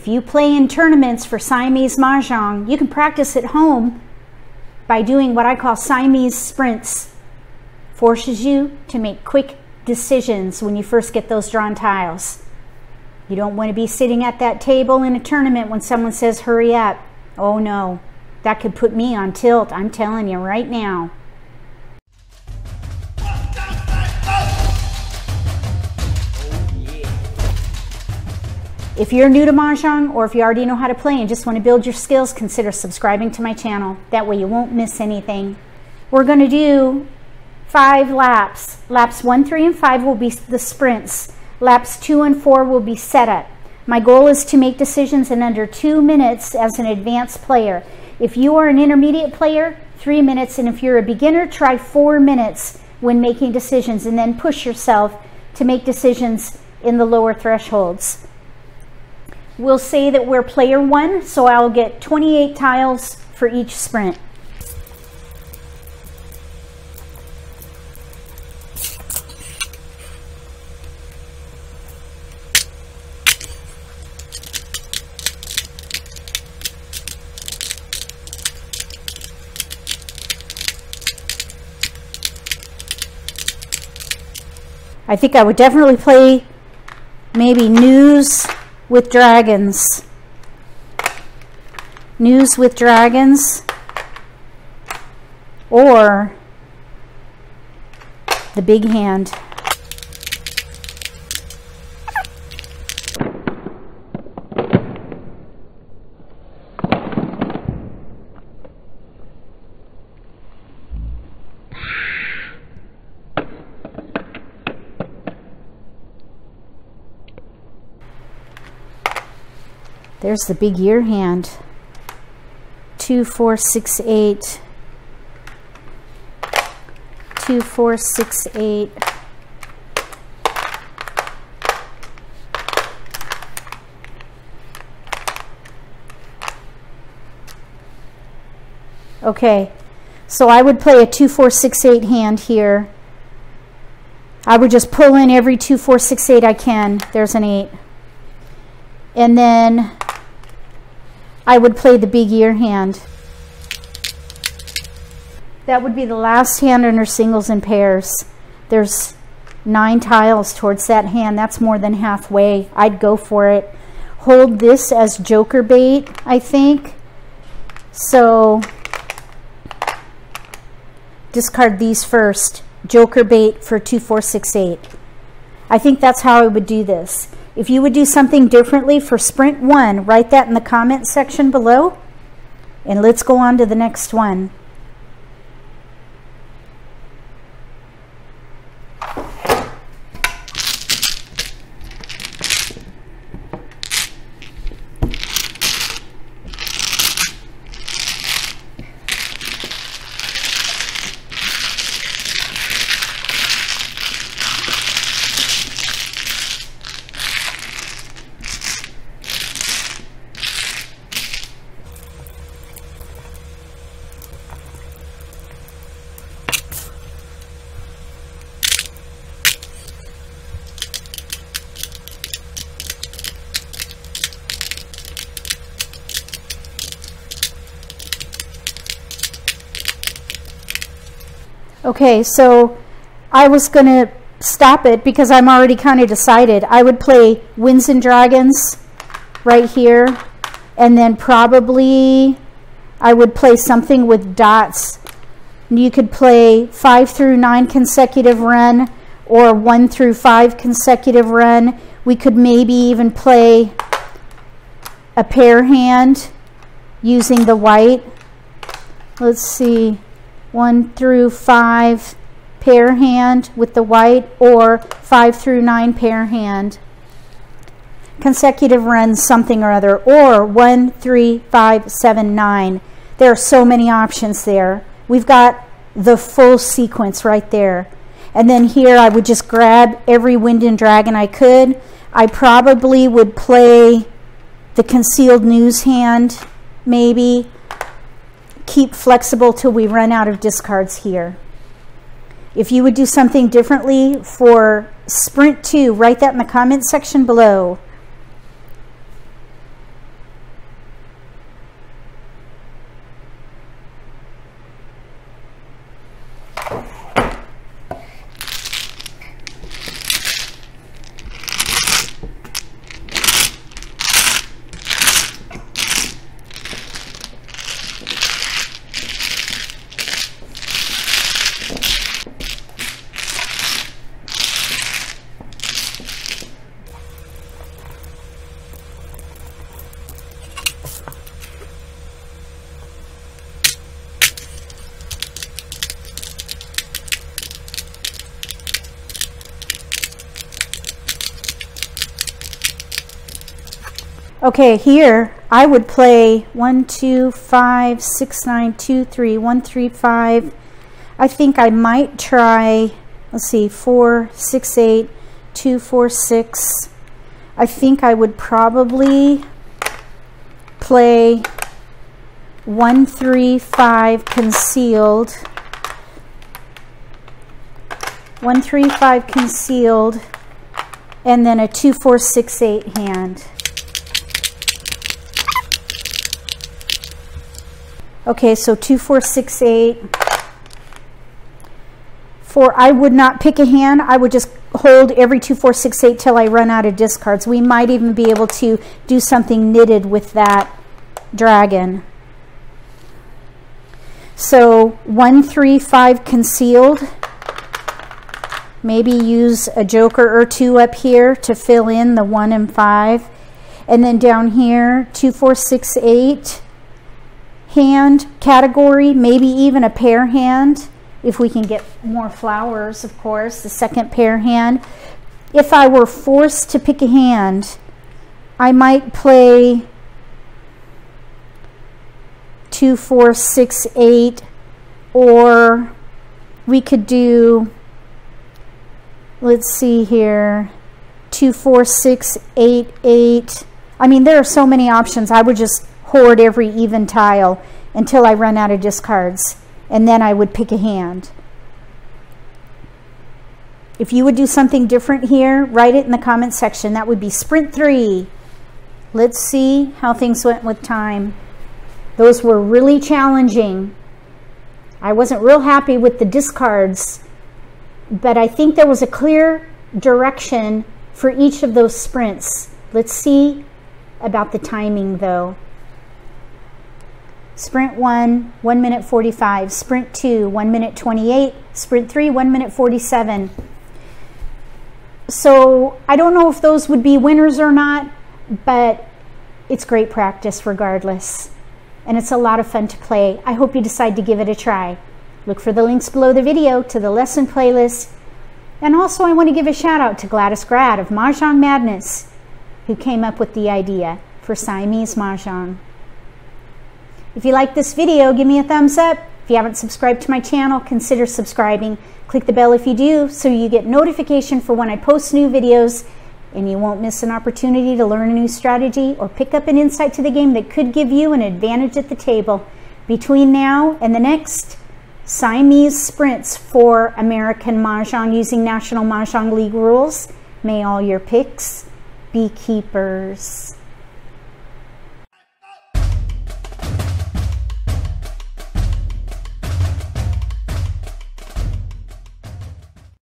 If you play in tournaments for Siamese Mahjong, you can practice at home by doing what I call Siamese sprints. Forces you to make quick decisions when you first get those drawn tiles. You don't want to be sitting at that table in a tournament when someone says, hurry up. Oh no, that could put me on tilt, I'm telling you right now. If you're new to Mahjong or if you already know how to play and just want to build your skills, consider subscribing to my channel. That way you won't miss anything. We're going to do five laps. Laps one, three, and five will be the sprints. Laps two and four will be setup. My goal is to make decisions in under two minutes as an advanced player. If you are an intermediate player, three minutes, and if you're a beginner, try four minutes when making decisions and then push yourself to make decisions in the lower thresholds. We'll say that we're player one, so I'll get 28 tiles for each sprint. I think I would definitely play maybe news with dragons. News with dragons. Or the big hand. There's the big year hand. Two, four, six, eight. Two, four, six, eight. Okay, so I would play a two, four, six, eight hand here. I would just pull in every two, four, six, eight I can. There's an eight. And then I would play the big ear hand. That would be the last hand under singles and pairs. There's nine tiles towards that hand. That's more than halfway. I'd go for it. Hold this as joker bait, I think. So discard these first. Joker bait for 2468. I think that's how I would do this. If you would do something differently for sprint one, write that in the comment section below. And let's go on to the next one. Okay, so I was going to stop it because I'm already kind of decided. I would play Winds and Dragons right here, and then probably I would play something with dots. You could play 5 through 9 consecutive run or 1 through 5 consecutive run. We could maybe even play a pair hand using the white. Let's see one through five pair hand with the white or five through nine pair hand. Consecutive runs something or other or one, three, five, seven, nine. There are so many options there. We've got the full sequence right there. And then here I would just grab every wind and dragon I could. I probably would play the concealed news hand, maybe keep flexible till we run out of discards here. If you would do something differently for sprint two, write that in the comment section below. Okay, here I would play one, two, five, six, nine, two, three, one, three, five. I think I might try, let's see, four, six, eight, two, four, six. I think I would probably play one, three, five concealed. One, three, five concealed, and then a two, four, six, eight hand. Okay, so two, four, six, eight. For I would not pick a hand. I would just hold every two, four, six, eight till I run out of discards. We might even be able to do something knitted with that dragon. So one, three, five concealed. Maybe use a joker or two up here to fill in the one and five. And then down here, two, four, six, eight hand category, maybe even a pair hand, if we can get more flowers, of course, the second pair hand. If I were forced to pick a hand, I might play two, four, six, eight, or we could do, let's see here, two, four, six, eight, eight. I mean, there are so many options. I would just hoard every even tile until I run out of discards, and then I would pick a hand. If you would do something different here, write it in the comment section. That would be sprint three. Let's see how things went with time. Those were really challenging. I wasn't real happy with the discards, but I think there was a clear direction for each of those sprints. Let's see about the timing though. Sprint 1, 1 minute 45. Sprint 2, 1 minute 28. Sprint 3, 1 minute 47. So I don't know if those would be winners or not, but it's great practice regardless. And it's a lot of fun to play. I hope you decide to give it a try. Look for the links below the video to the lesson playlist. And also I want to give a shout out to Gladys Grad of Mahjong Madness, who came up with the idea for Siamese Mahjong. If you like this video, give me a thumbs up. If you haven't subscribed to my channel, consider subscribing. Click the bell if you do so you get notification for when I post new videos and you won't miss an opportunity to learn a new strategy or pick up an insight to the game that could give you an advantage at the table. Between now and the next Siamese sprints for American Mahjong using National Mahjong League rules, may all your picks be keepers.